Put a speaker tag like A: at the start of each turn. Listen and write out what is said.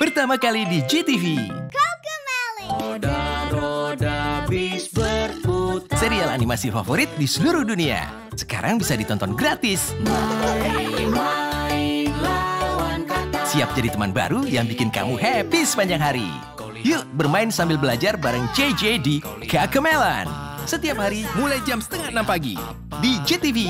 A: Pertama kali di GTV.
B: Roda-roda bis berputar
A: Serial animasi favorit di seluruh dunia. Sekarang bisa ditonton gratis.
B: Main lawan kata
A: Siap jadi teman baru yang bikin kamu happy sepanjang hari. Yuk bermain sambil belajar bareng JJ di Kakemelan. Setiap hari mulai jam setengah enam pagi di JTV.